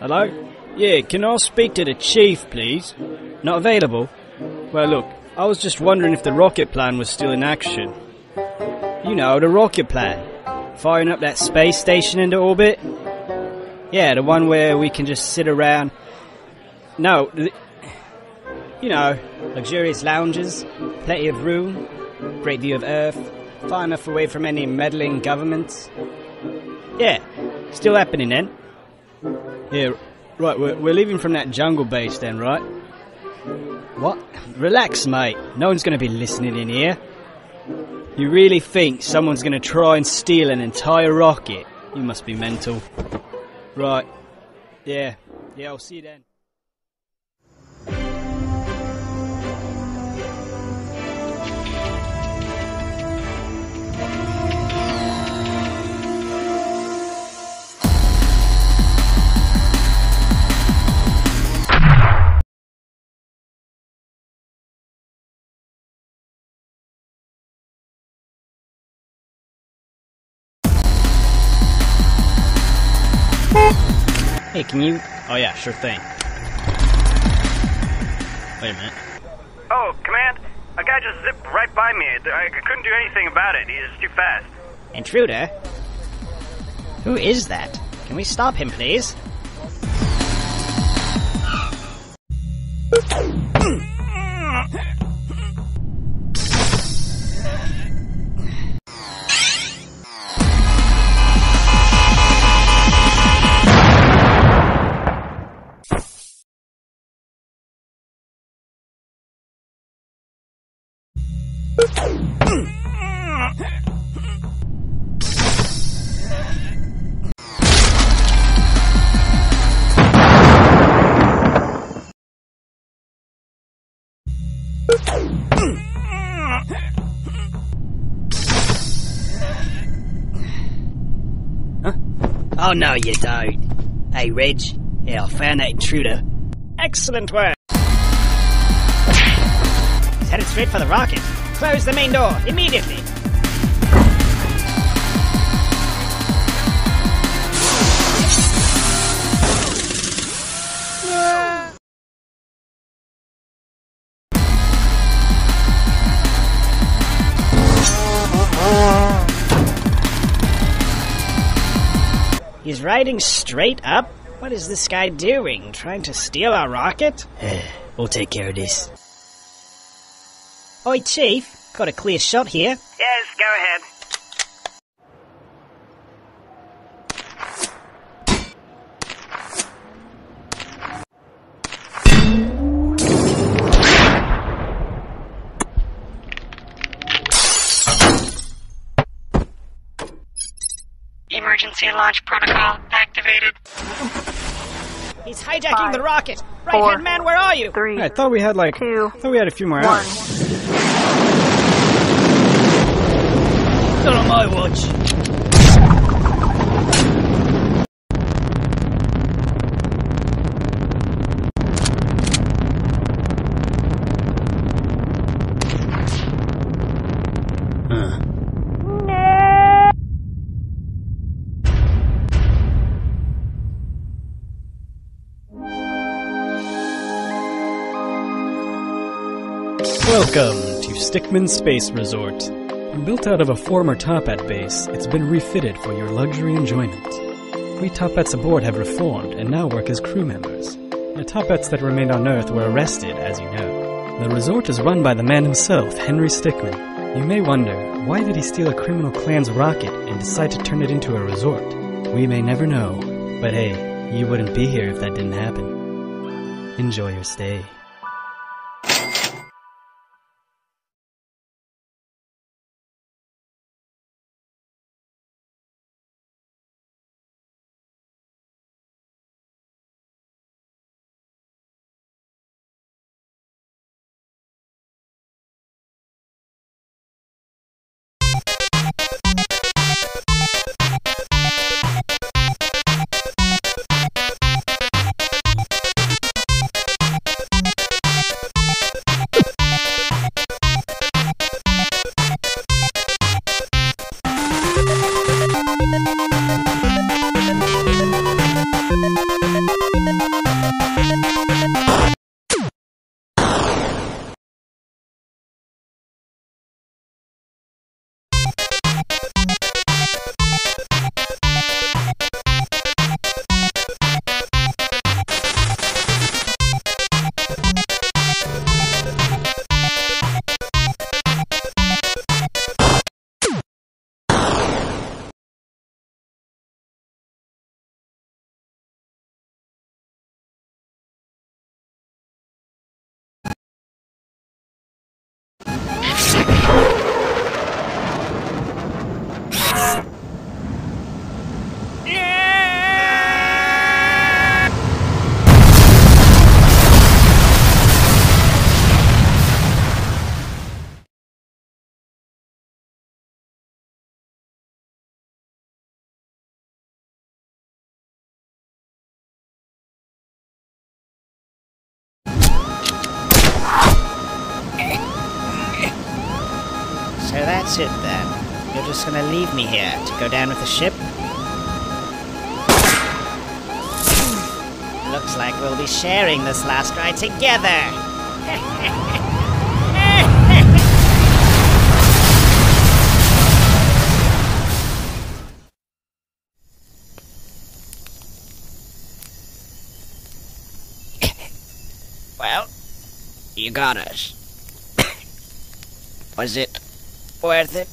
Hello? Yeah, can I speak to the chief, please? Not available? Well, look, I was just wondering if the rocket plan was still in action. You know, the rocket plan. Firing up that space station into orbit? Yeah, the one where we can just sit around. No, you know, luxurious lounges, plenty of room, great view of Earth, far enough away from any meddling governments. Yeah, still happening then. Yeah, right, we're, we're leaving from that jungle base then, right? What? Relax, mate. No one's going to be listening in here. You really think someone's going to try and steal an entire rocket? You must be mental. Right. Yeah. Yeah, I'll see you then. Can you? Oh yeah, sure thing. Wait a minute. Oh, Command, a guy just zipped right by me. I couldn't do anything about it. He's too fast. Intruder? Who is that? Can we stop him, please? Oh, no, you don't. Hey, Reg. Yeah, I found that intruder. Excellent work! He's headed straight for the rocket. Close the main door, immediately! He's riding straight up? What is this guy doing? Trying to steal our rocket? We'll take care of this. Oi, Chief. Got a clear shot here. Yes, go ahead. Emergency launch protocol activated. He's hijacking Five, the rocket. Right four, hand man, where are you? Three, I thought we had like. two, I thought we had a few more one. hours. Not on my watch. Welcome to Stickmin Space Resort. Built out of a former Toppat base, it's been refitted for your luxury enjoyment. We Toppats aboard have reformed and now work as crew members. The Toppats that remained on Earth were arrested, as you know. The resort is run by the man himself, Henry Stickmin. You may wonder, why did he steal a criminal clan's rocket and decide to turn it into a resort? We may never know, but hey, you wouldn't be here if that didn't happen. Enjoy your stay. So that's it then. You're just gonna leave me here to go down with the ship? Looks like we'll be sharing this last ride together. well, you got us. Was it fuerte.